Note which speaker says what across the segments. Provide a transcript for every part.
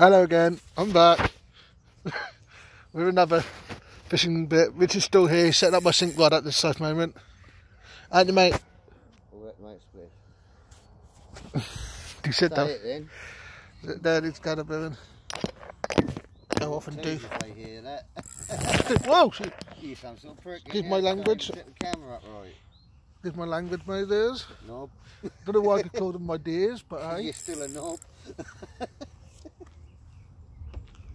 Speaker 1: Hello again, I'm back. With another fishing bit. Richard's still here, setting up my sink rod at this such moment. And you mate.
Speaker 2: All that mate split.
Speaker 1: Do you sit down?
Speaker 2: it then.
Speaker 1: There it's got a bit Go off and do.
Speaker 2: Tease if they hear that.
Speaker 1: Whoa, shit.
Speaker 2: You some sort of prick.
Speaker 1: Excuse my language.
Speaker 2: Set the camera up right.
Speaker 1: Give my language, mate, there's.
Speaker 2: Knob.
Speaker 1: Don't know why I could call them my dears, but hey.
Speaker 2: You're still a knob.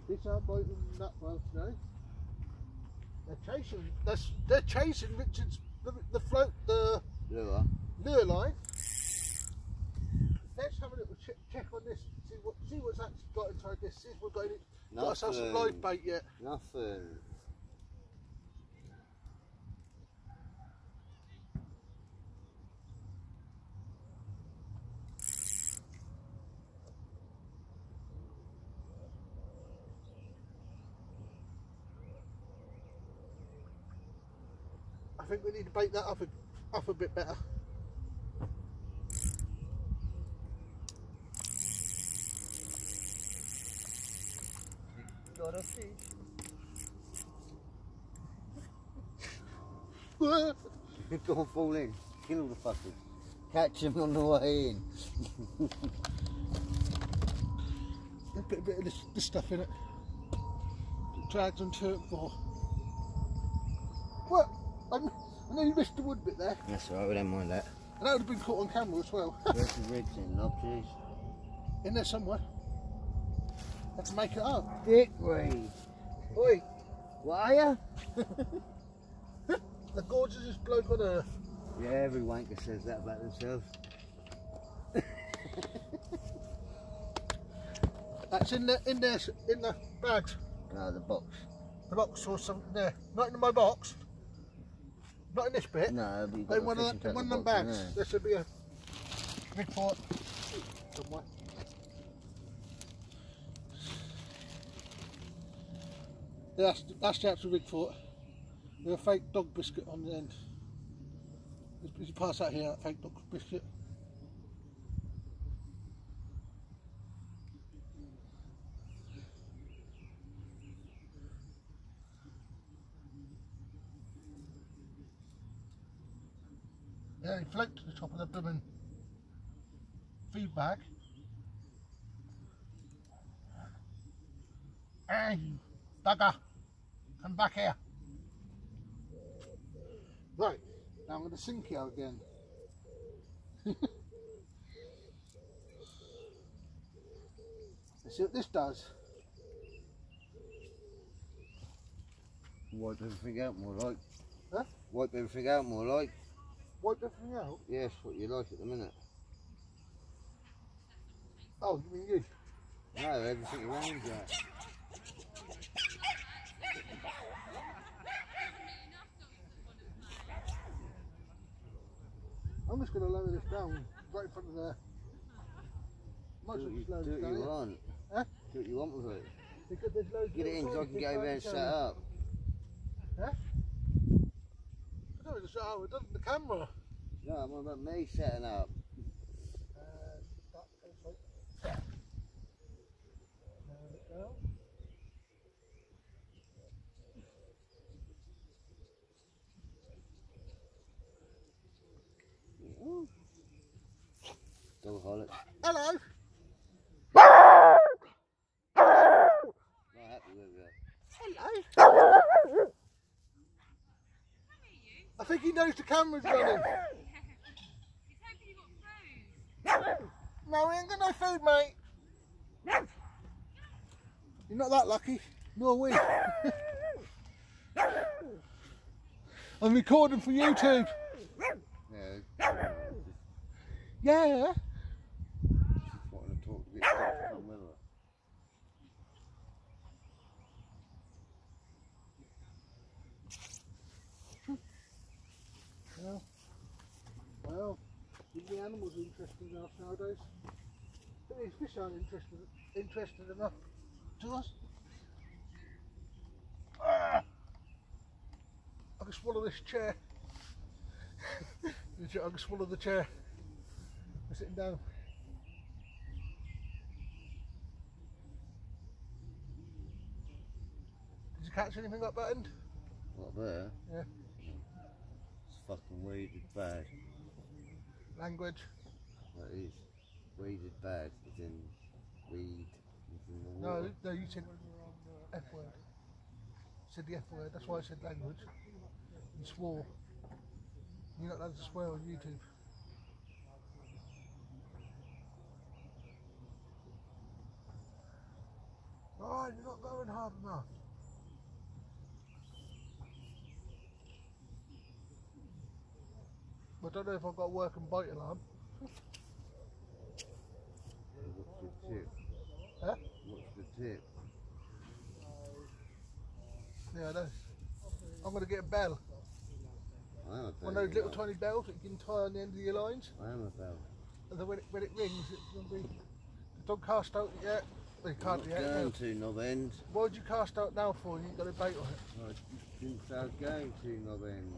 Speaker 1: This aren't biting that well today. They're chasing. They're, they're chasing Richard's the, the float the
Speaker 2: Lure.
Speaker 1: lure line. Let's have a little check, check on this. See what see what's actually got inside this. See if we've got any. Got ourselves some live bait yet.
Speaker 2: Nothing.
Speaker 1: I think we need to bait that up a, up a bit better.
Speaker 2: Got a fish. Go and fall in. Kill the fuckers. Catch them on the way in.
Speaker 1: A bit, bit of this, this stuff in it. Drags onto it for. What? I'm, I missed the wood bit there,
Speaker 2: That's alright, we don't mind that.
Speaker 1: and that would have been caught on camera as well.
Speaker 2: Where's the ribs in, knob cheese?
Speaker 1: in there somewhere. Have to make it up.
Speaker 2: Dick Reed.
Speaker 1: Oi,
Speaker 2: What are you?
Speaker 1: the gorgeousest bloke on earth.
Speaker 2: Yeah, every wanker says that about themselves.
Speaker 1: That's in the in there in the bags.
Speaker 2: No, the box.
Speaker 1: The box or something there. Not in my box. Not in this bit.
Speaker 2: No, but you've got
Speaker 1: one of, the, one of them bags.
Speaker 2: there.
Speaker 1: There should be a big pot somewhere. Yeah, that's, that's the actual Bigfoot. With a fake dog biscuit on the end. Did you pass out here, that fake dog biscuit? Yeah, he float to the top of the blooming feed bag. Hey, bugger, come back here. Right, now I'm going to sink you again. Let's see what this does.
Speaker 2: Wipe everything out more like.
Speaker 1: Huh?
Speaker 2: Wipe everything out more like.
Speaker 1: Wipe everything out.
Speaker 2: Yes, what you like at the minute.
Speaker 1: Oh, you mean you?
Speaker 2: No, everything around you.
Speaker 1: I'm just going to lower this down right in front of the. Might
Speaker 2: Do what you, do what you want.
Speaker 1: Huh?
Speaker 2: Do what you want with it.
Speaker 1: Because there's loads
Speaker 2: Get it in so I can go over there and set up.
Speaker 1: there. No, it's oh, it doesn't the camera.
Speaker 2: No, I'm on about me setting up.
Speaker 1: Uh, like that. There we go.
Speaker 2: Go Hollis.
Speaker 1: Hello.
Speaker 2: Not happy with you.
Speaker 1: Hello. I think he knows the camera's running.
Speaker 3: He's hoping you got food.
Speaker 1: No, we ain't got no food, mate. You're not that lucky, nor we. I'm recording for YouTube.
Speaker 2: Yeah.
Speaker 1: Yeah.
Speaker 2: Just wanting to talk to get stuff to come with her.
Speaker 1: Well, well, the animals are interested enough nowadays. But these fish aren't interested interested enough to us. Ah! I can swallow this chair. I can swallow the chair. I'm sitting down. Did you catch anything up that end?
Speaker 2: What there?
Speaker 1: Yeah.
Speaker 2: It's fucking weeded bad.
Speaker 1: Language.
Speaker 2: That is. Weeded bad. As in weed. As in the
Speaker 1: No,
Speaker 2: water.
Speaker 1: no, you said F word. You said the F word. That's why I said language. You swore. You're not allowed to swear on YouTube. Oh, you're not going hard enough. I don't know if I've got a working bite alarm.
Speaker 2: What's the tip?
Speaker 1: Huh?
Speaker 2: What's the tip?
Speaker 1: Yeah, I know. I'm going to get a bell.
Speaker 2: I am a
Speaker 1: One of those little tiny bells that you can tie on the end of your lines.
Speaker 2: I am a bell.
Speaker 1: And then when it, when it rings, it's going to be. The dog cast out yet? They
Speaker 2: I'm
Speaker 1: can't
Speaker 2: not
Speaker 1: yet.
Speaker 2: going
Speaker 1: no.
Speaker 2: to Knob End.
Speaker 1: Why would you cast out now for? You ain't got a bait on it.
Speaker 2: I didn't say I was going to Knob End.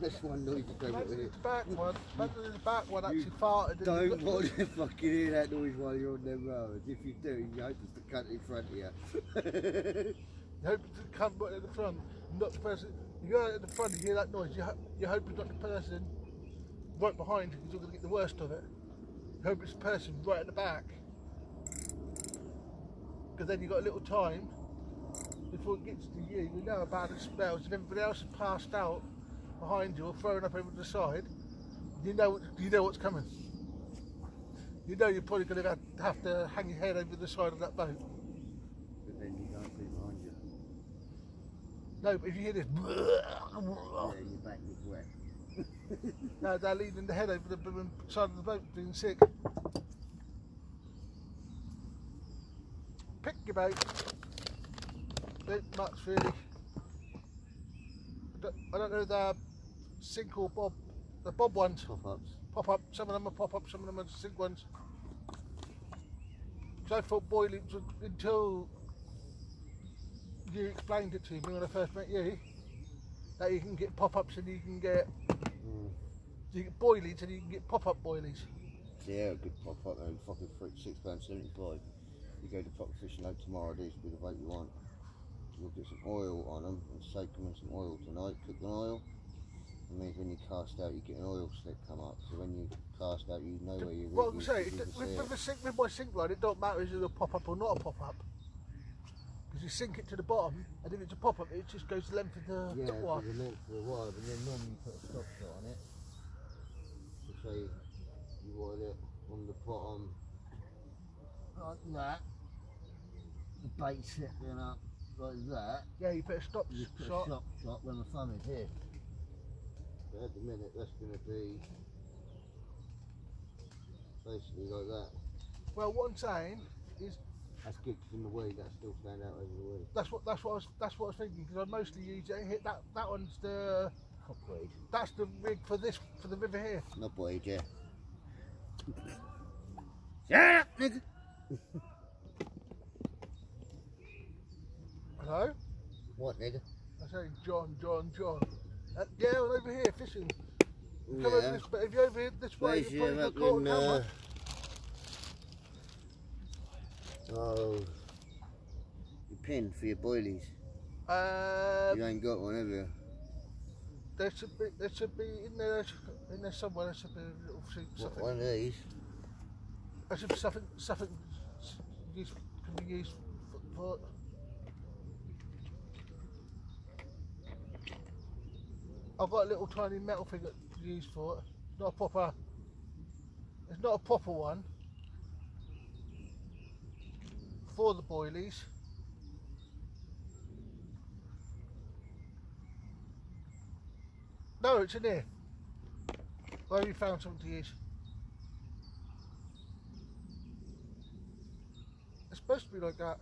Speaker 2: That's one noise you don't want to
Speaker 1: Imagine
Speaker 2: hear.
Speaker 1: the back one. Imagine the back one actually
Speaker 2: You
Speaker 1: farted. and
Speaker 2: Don't want to fucking hear that noise while you're on them roads. If you do, you hope it's the cunt in front of you.
Speaker 1: You hope it's the cunt right at the front, not the person. You go out at the front and you hear that noise. You, ho- you hope it's not the person right behind because you're going to get the worst of it. You hope it's the person right at the back. Because then you've got a little time before it gets to you. You know about it smells. If everybody else has passed out behind you or thrown up over the side, you know you know what's coming. You know you're probably going to have to hang your head over the side of that boat.
Speaker 2: but then you can't see behind you.
Speaker 1: No, but if you hear this,
Speaker 2: Yeah, your back is wet.
Speaker 1: no, they're leaning the head over the side of the boat, being sick. Pick your boat. Don't much really. I don't, I don't know the sink or bob. The bob ones
Speaker 2: Pop ups.
Speaker 1: pop up. Some of them are pop up. Some of them are sink ones. Because I thought boiling was until you explained it to me when I first met you that you can get pop ups and you can get
Speaker 2: Mm.
Speaker 1: you get boilies and you can get pop up boilies.
Speaker 2: Yeah, a good pop up though. Fucking fruit, six pound seventy five. You go to pop fishing out tomorrow. These will be the bait you want. You'll get some oil on them and soak them in some oil tonight. Cook in oil. It means when you cast out, you get an oil slick come up. So when you cast out, you know where you're.
Speaker 1: Well, I'm saying with, with, the sink, with my sink line, it don't matter if it's a pop up or not a pop up. Because you sink it to the bottom, and if it's a pop up, it just goes the length of the
Speaker 2: Yeah,
Speaker 1: top one.
Speaker 2: the length of the wire, but then normally you put a stop shot on it. So say you want it on the bottom like that. The bait sitting up like that.
Speaker 1: Yeah, you put a stop
Speaker 2: You put
Speaker 1: shot.
Speaker 2: a stop shot when the thumb is here. But at the minute that's going to be basically like that.
Speaker 1: Well, what I'm saying is
Speaker 2: That's good 'cause in the weed that still stand out over the weed.
Speaker 1: that's what that's what I was that's what I was thinking because I mostly use it. Hit that that one's the
Speaker 2: Hopweed.
Speaker 1: that's the rig for this for the river here.
Speaker 2: Not weed, yeah. Up, nigga!
Speaker 1: Hello,
Speaker 2: What, nigga?
Speaker 1: I say John, John, John. Uh, yeah, I'm over here fishing. Come over
Speaker 2: Yeah.
Speaker 1: this, but if you're over here this way,
Speaker 2: Where's
Speaker 1: you
Speaker 2: your
Speaker 1: probably caught. How
Speaker 2: uh. Oh, your pin for your boilies.
Speaker 1: Uh,
Speaker 2: you ain't got one, have you?
Speaker 1: there should be there should be in there in there somewhere. There should be a little thing,
Speaker 2: What, one of these?
Speaker 1: There should be something something used, can be used for. for I've got a little tiny metal thing that use for it. Not a proper. It's not a proper one for the boilies. No, it's in here. Where have you found something to use? It's supposed to be like that.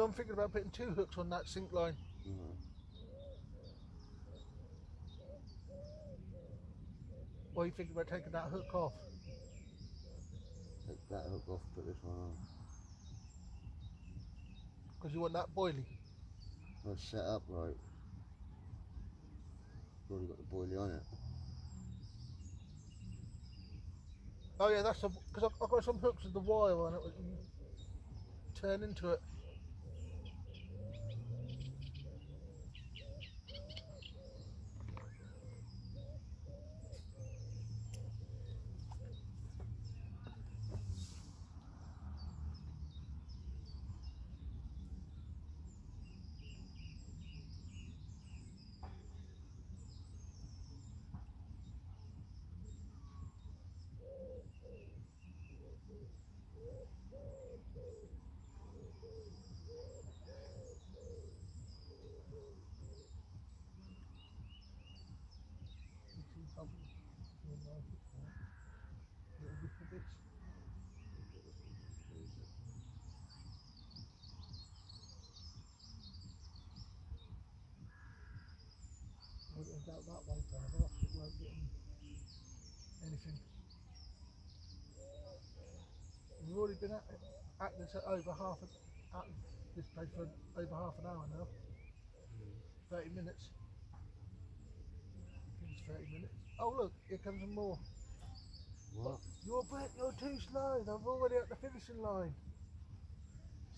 Speaker 1: Because I'm thinking about putting two hooks on that sink line.
Speaker 2: Mhm.
Speaker 1: What are you thinking about taking that hook off?
Speaker 2: Take that hook off, put this one on.
Speaker 1: Because you want that boilie.
Speaker 2: Well, set up right. already got the boilie on it.
Speaker 1: Oh yeah, that's a because I've, I've got some hooks with the wire on it. Turn into it. Little bit of this. Goes out that way further, it won't get anything. We've already been at, at this at over half an, at this place for over half an hour now. 30 minutes. It's 30 minutes. Oh look, here comes some more.
Speaker 2: What?
Speaker 1: You're Brett, you're too slow. I'm already at the finishing line.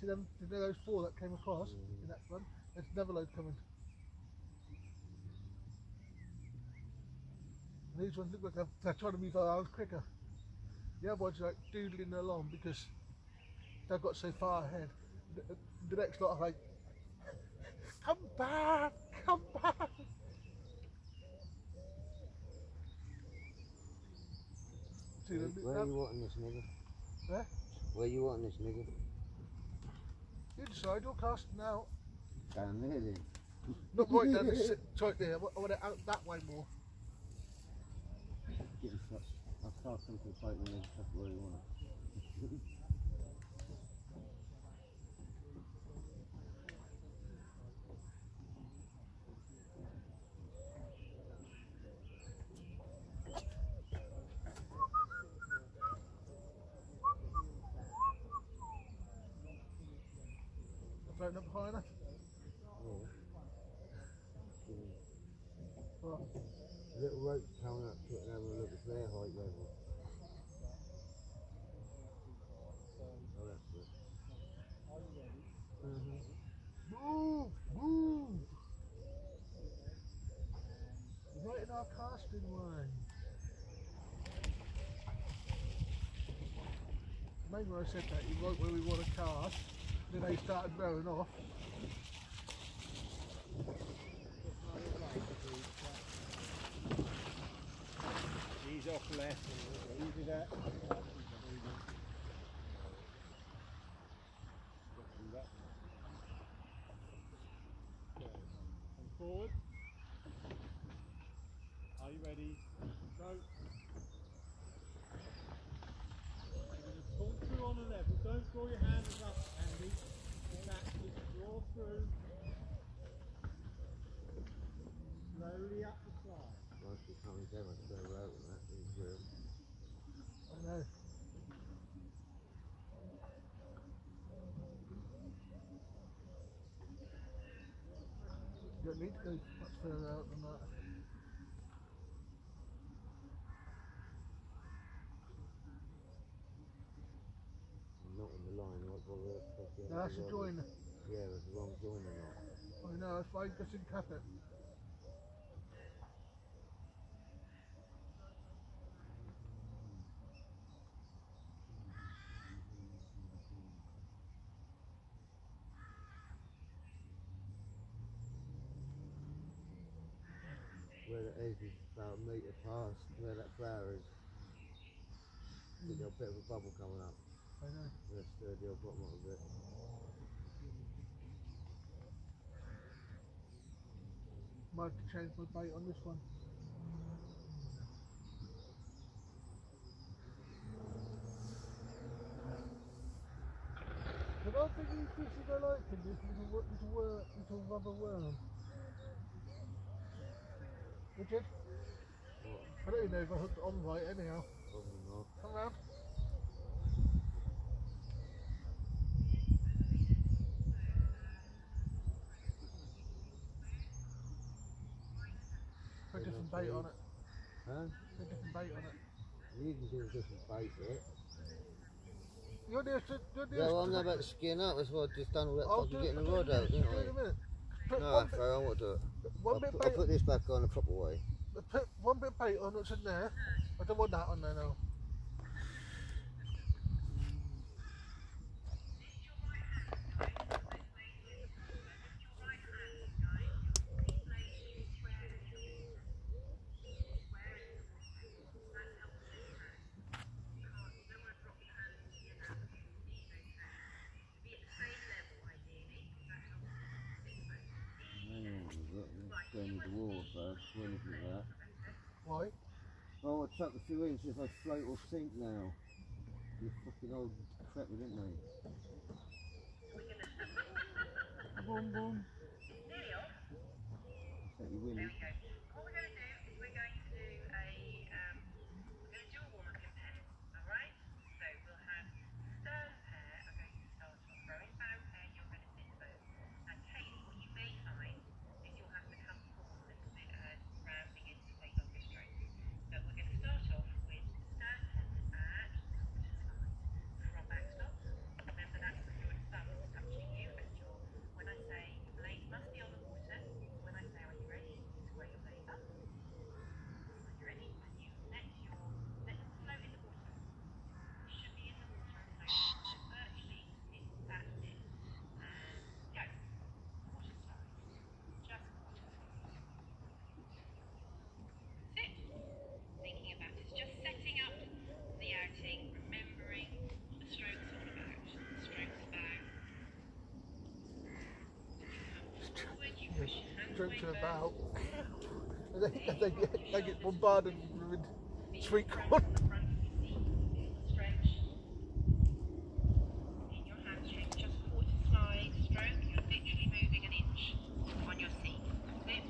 Speaker 1: See them, those four that came across mm. in that one? There's another load coming. These ones look like they're, they're trying to move hours quicker. The other ones are like doodling along because they've got so far ahead. The, the next lot are like, come back, come back. See
Speaker 2: Where, where are you wanting this nigga?
Speaker 1: Where?
Speaker 2: Where you wanting this nigga?
Speaker 1: You decide, you're casting out.
Speaker 2: Down there then.
Speaker 1: Not right down this right there. I want it out that way more.
Speaker 2: Getting fucked. I'll cast them to the boat and it where you want it.
Speaker 1: I'm floating up high enough. Right.
Speaker 2: Little ropes coming up to it and having a look at their height level. Oh, that's it.
Speaker 1: Move! Move! Right in our casting way. Maybe when I said that, you right where we want to cast, then they started going off.
Speaker 4: He's off left. Easy that. Come forward. Are you ready? Go. You're going to pull through on a level. Your hands up, Andy. Back, just draw through. Slowly up the side.
Speaker 2: Once you come down, I can go out and that is real.
Speaker 1: I know. You don't need to go much further out than that.
Speaker 2: I'm not in the line, like, well, to
Speaker 1: No, that's a join.
Speaker 2: Yeah, there's the wrong join or not.
Speaker 1: I oh, know, that's why I just didn't cap it.
Speaker 2: Where the edge is about a metre past where that flower is. You There's a bit of a bubble coming up.
Speaker 1: I know.
Speaker 2: Let's stir the bottom of it.
Speaker 1: Might have to change my bait on this one. But I think these fishes I like this little, little, little rubber worm. Richard?
Speaker 2: What?
Speaker 1: I don't even know if I hooked it on right anyhow. Come round. Put a different bait on it.
Speaker 2: Huh?
Speaker 1: Put a different bait on it.
Speaker 2: You can do a different bait bit.
Speaker 1: You're the, you're the
Speaker 2: Yeah, well, I'm not about to skin up. That's why I've just done all that
Speaker 1: I'll
Speaker 2: fucking
Speaker 1: do it-
Speaker 2: getting the rod out, didn't
Speaker 1: minute, do it in a
Speaker 2: I? No,
Speaker 1: one, bit,
Speaker 2: Pharaoh, I won't do it.
Speaker 1: one
Speaker 2: I'll
Speaker 1: bit
Speaker 2: put, I'll put this back on the proper way.
Speaker 1: put one bit of bait on that's in there. I don't want that on there now.
Speaker 2: Hang on, let's go into the wall first. We're looking at that.
Speaker 1: Why?
Speaker 2: Oh, I chucked a few in, see if I float or sink now. You fucking old crap, didn't they?
Speaker 1: Boom, boom.
Speaker 2: Take your willy.
Speaker 3: What we're going to do is we're going to do a, um, we're going to do a warm-up in pairs, all right? So we'll have stern pair are going to start off rowing, bow pair you're going to sit first. And Katie, what you may find is you'll have to come forward a little bit as Ram begins to take longer strokes. So we're going to start off with stern pair at quarter slide from backstop. Remember that's with your thumbs touching you and your, when I say your blade must be on the water, when I say are you ready, square your blade up. Are you ready? And you let your, let them float in the water. You should be in the water and float. Virtually, it, that's it. And go. Quarter slide. Just quarter slide. Sit. Thinking about it. Just setting up the outing, remembering what the stroke's all about. The stroke's about forward, you
Speaker 1: about. they, get, they get bombarded with sweet corn.
Speaker 3: of the front of your seat. Stretch. In your hamstring, just quarter slide, stroke. You're literally moving an inch on your seat. That's it.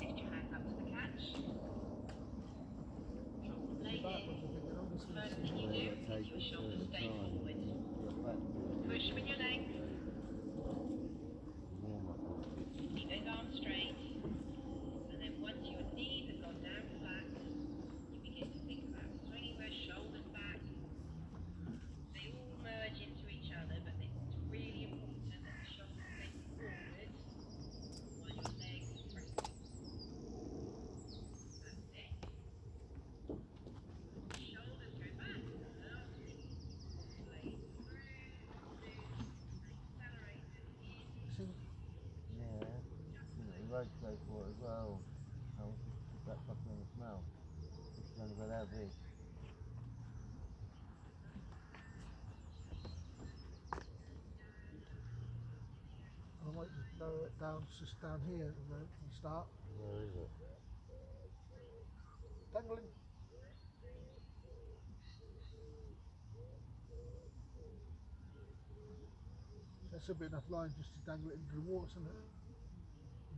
Speaker 3: Lift your hands up to the catch. Drop the blade in. First thing you do is your shoulders stay forward. Push with your legs. Keep those arms straight. And then once your knees have gone down flat, you begin to think about swinging those shoulders back. They all merge into each other, but it's really important that the shoulders stay forward while your legs press. That's it. Shoulders go back. Out. Blade through. Through. Accelerated in.
Speaker 2: Yeah, you know, the road go for as well. I want to put that fucking on the smell. It's only got that big.
Speaker 1: I might just lower it down, just down here and then start
Speaker 2: Where is it?
Speaker 1: dangling. That should be enough line just to dangle it into the water, isn't it?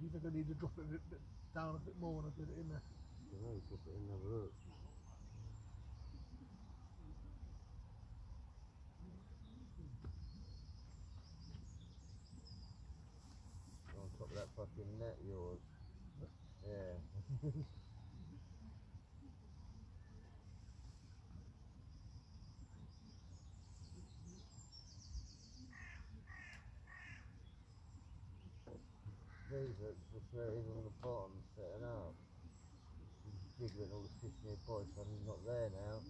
Speaker 1: You think I need to drop it a bit, bit down a bit more when I put it in there.
Speaker 2: You know, put it in have a look. On top of that fucking net yours. Yeah. These is on the bottom setting up. Jiggling all the fish nearby, so I'm not there now.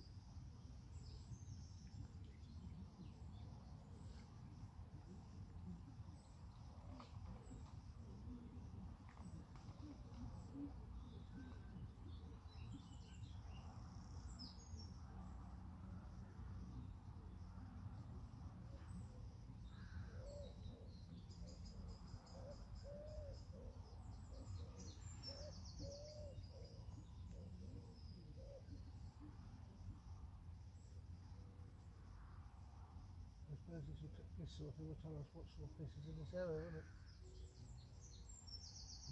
Speaker 1: I suppose this, sort of thing will tell us what sort of fish is in this area, won't it?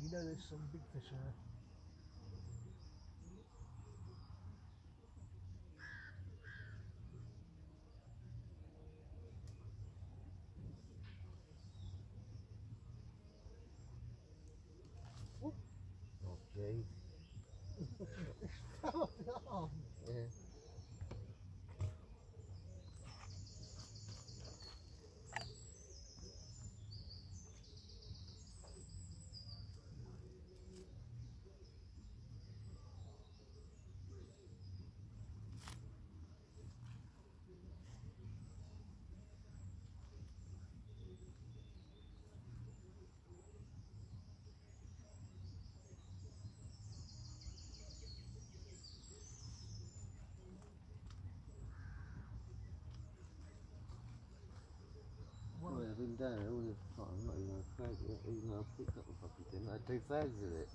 Speaker 1: You know there's some big fish here.
Speaker 2: Oh, and down there all the time. I'm not even a fag of it, even though I picked up the fucking tin. I had two fags of it.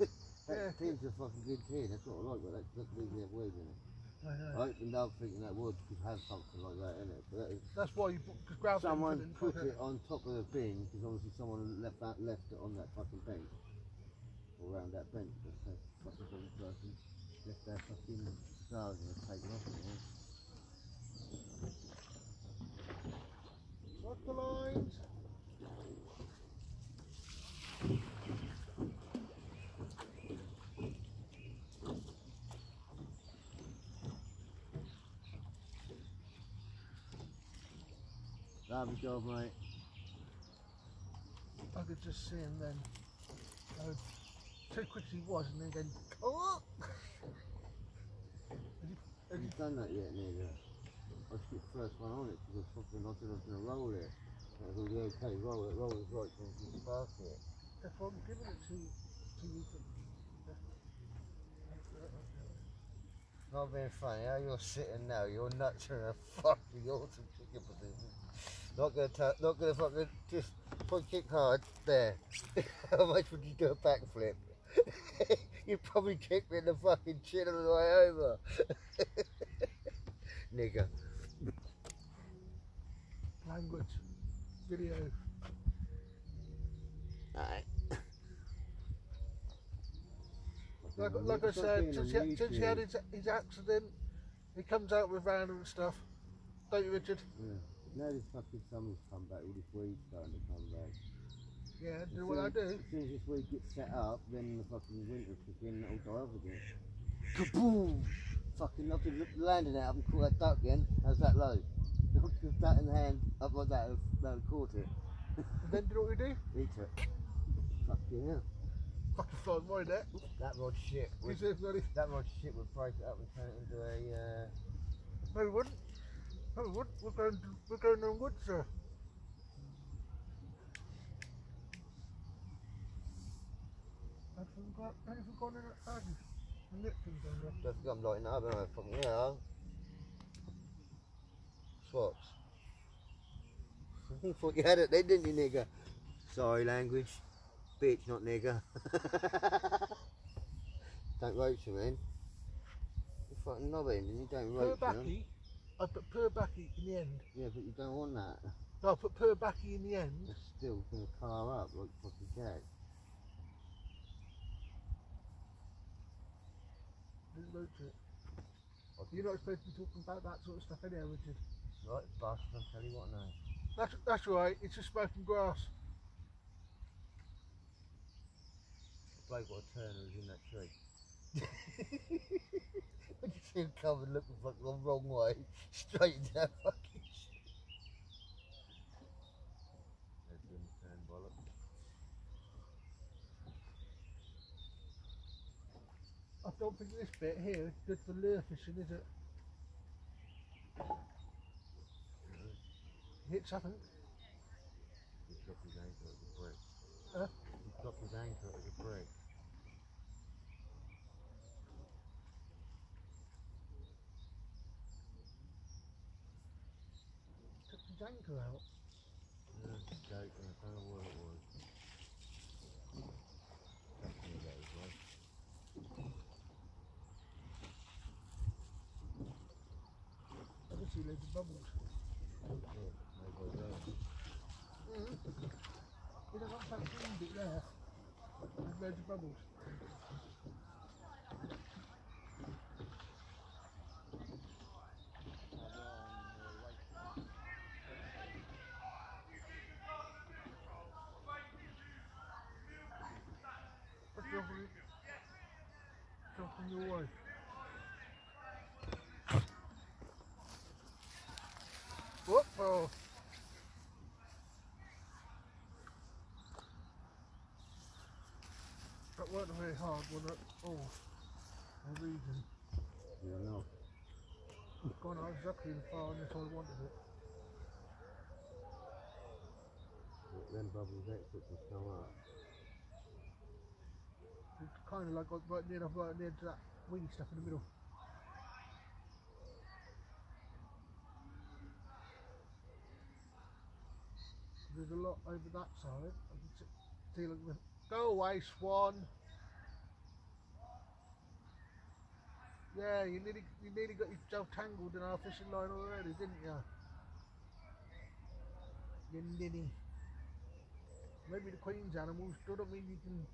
Speaker 2: that
Speaker 1: Yeah.
Speaker 2: tin's a fucking good tin. That's what I like, but that doesn't really have weed in it.
Speaker 1: I know.
Speaker 2: I opened up thinking that would could have something like that in it, but that is,
Speaker 1: That's why you because grab
Speaker 2: someone
Speaker 1: it
Speaker 2: put it on top of the bin because obviously someone left that left it on that fucking bench or around that bench. But that fucking person left their fucking cigars and taken off it.
Speaker 1: Lock the lines.
Speaker 2: Lovely job, mate.
Speaker 1: I could just see him then. How too quick he was, and then going, oh!
Speaker 2: Have you done that yet, nigga? I was the first one on it because I fucking I was going to roll it. I was all okay, roll it, roll it right so I can it.
Speaker 1: That's why I'm giving it to, to you.
Speaker 2: Not being funny, how you're sitting now, your nuts are in a fucking awesome chicken position. Not gonna not gonna fucking just put kick hard there. How much would you do a backflip? You'd probably kick me in the fucking chin on the way over. Nigga.
Speaker 1: Language, video.
Speaker 2: Alright.
Speaker 1: Like, like I said, since he, since he had his, his accident, he comes out with random stuff. Don't you, Richard?
Speaker 2: Yeah. Now this fucking summer's come back, all this weed's starting to come back.
Speaker 1: Yeah,
Speaker 2: As
Speaker 1: do what I do.
Speaker 2: As soon as this weed gets set up, then the fucking winter kick in and it'll die off again. Kaboom! Fucking knock the landing out and caught that duck again. How's that low? Knock the that in the hand up like that, that would caught it.
Speaker 1: Then do you know what we do?
Speaker 2: Eat it. Fucking hell.
Speaker 1: Fucking find my net.
Speaker 2: That rod shit
Speaker 1: He
Speaker 2: would,
Speaker 1: bloody,
Speaker 2: that rod shit would break it up and turn it into a uh,
Speaker 1: no, we wouldn't. No, we wouldn't. We're going, to, we're going on wood, sir. Anything got, anything gone in it? Aggie? The nip thing's on there.
Speaker 2: Don't think I'm lighting it up, am I? Fucking yeah. Swaps. You thought you had it then, didn't you, nigger? Sorry, language. Bitch, not nigger. don't roach you, man. You're fucking knobbing and you don't roach them.
Speaker 1: backy. I put pur backy in the end.
Speaker 2: Yeah, but you don't want that.
Speaker 1: No, I put pur backy in the end.
Speaker 2: It's still going to car up like fucking cat.
Speaker 1: Didn't roach it. You're not supposed to be talking about that sort of stuff anyway, Richard.
Speaker 2: Right, bastard, I'll tell you what now.
Speaker 1: That's that's right. It's just smoking grass.
Speaker 2: The bloke what a turner was in that tree. when you see him come and looking fucking the wrong way, straight into that fucking shit. There's him turn bollock.
Speaker 1: I don't think this bit here is good for lure fishing, is it? Hit something.
Speaker 2: He dropped his anchor at a brick.
Speaker 1: Huh?
Speaker 2: He dropped his anchor at a brick.
Speaker 1: Took his anchor out.
Speaker 2: Yeah, joking, I don't know what it was.
Speaker 1: I loads of bubbles.
Speaker 2: Yeah, maybe I was
Speaker 1: Mm. You don't want that green bit there. There's loads of bubbles. Let's jump on it. Jump on your way. Whoop! Oh. That wasn't very hard, was it? Oh, I'm reading.
Speaker 2: Yeah, I know.
Speaker 1: Gone out exactly the far as I wanted it.
Speaker 2: But Them bubbles exit and come up.
Speaker 1: It's kind of like got right near, right near to that wing stuff in the middle. There's a lot over that side. I can see- see like Go away, swan. Yeah, you nearly you nearly got yourself tangled in our fishing line already, didn't you? You ninny. Maybe the Queen's animals still don't mean you can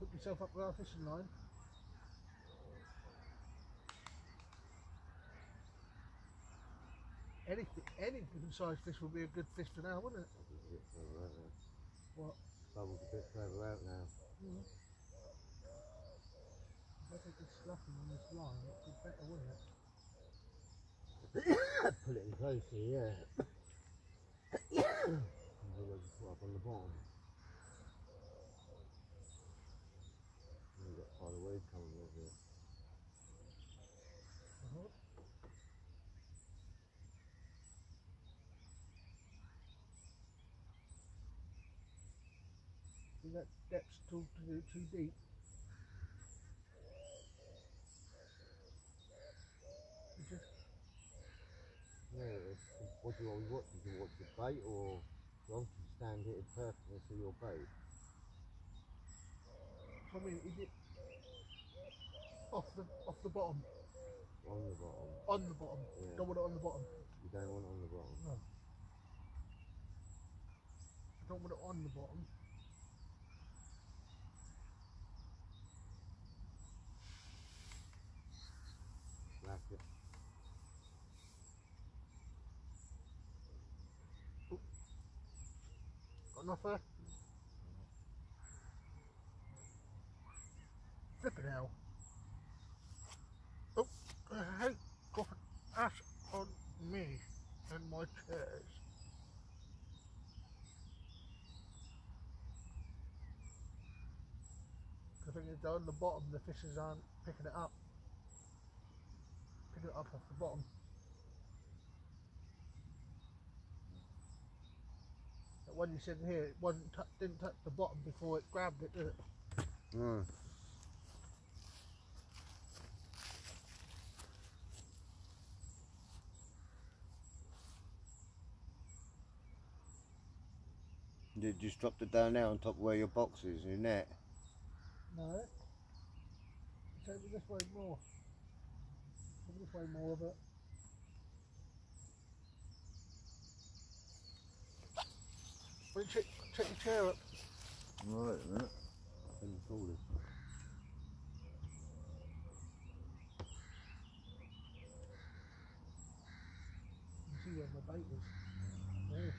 Speaker 1: hook yourself up with our fishing line. Anything, any size fish would be a good fish for now, wouldn't it?
Speaker 2: It's a bit further out.
Speaker 1: What?
Speaker 2: Bubble's a bit further out now.
Speaker 1: Mm. If this slapping on this line, it'd be better, wouldn't it?
Speaker 2: Pull it in closer, yeah. Otherwise you put up on the bottom. You've got quite a wave coming over here.
Speaker 1: See that depth's too, too, too deep. You just,
Speaker 2: Yeah, it's, what do you want to watch? Do you watch the bait or do you obviously stand it perfectly to your bait?
Speaker 1: I mean, is it off the off the bottom,
Speaker 2: On the bottom.
Speaker 1: on the bottom?
Speaker 2: Yeah.
Speaker 1: Don't want it on the bottom.
Speaker 2: You don't want it on the bottom.
Speaker 1: No. I don't want it on the bottom.
Speaker 2: Slack it.
Speaker 1: Got enough there? Flipping hell. Oh, I hate dropping ash on me and my chairs. The thing is, down the bottom, the fishes aren't picking it up. Picking it up off the bottom. One you said here, it wasn't didn't touch the bottom before it grabbed it, did it?
Speaker 2: Mm. You just dropped it down there on top of where your box is, your net.
Speaker 1: No. It's over this way more. Over this way more of it. Well, check, check your chair up.
Speaker 2: Right, a minute. I can call.
Speaker 1: You see where my bait is. There.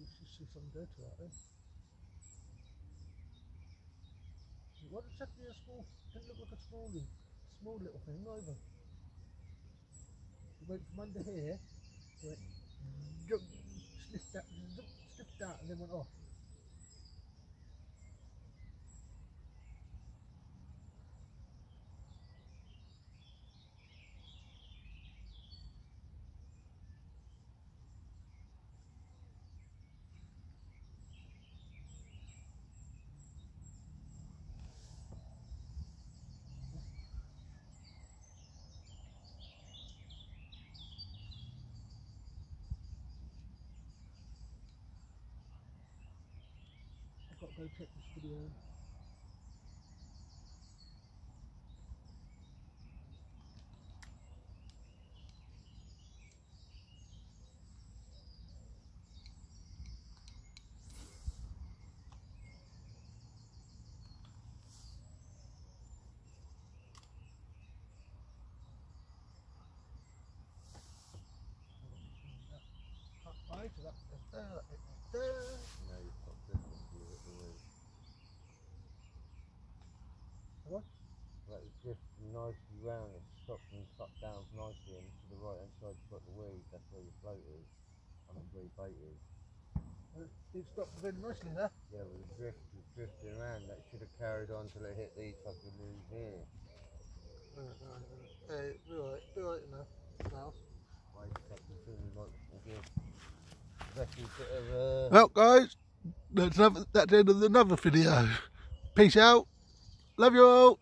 Speaker 1: Oops, see some dirt to that then. What be a small, didn't look like a small, small little thing either. It went from under here, went, sniffed zup, sniffed that and then went off. Go check this video. Right, so that's there, there.
Speaker 2: Now you've got this one to it the way.
Speaker 1: What?
Speaker 2: Let it drift nicely round, it's stopped and cut down nicely and to the right hand side you've got the weed, that's where your float is. And that's where your bait is.
Speaker 1: It uh, stopped very nicely there.
Speaker 2: Yeah, well, the drift was drifting around. That should have carried on till it hit these fucking moons here.
Speaker 1: Uh, uh, hey, be alright, be alright now. now.
Speaker 2: Wait a second, soon we might we'll give Becky a bit of uh,
Speaker 1: Well, guys, that's, another, that's the end of another video. Peace out. Love you all.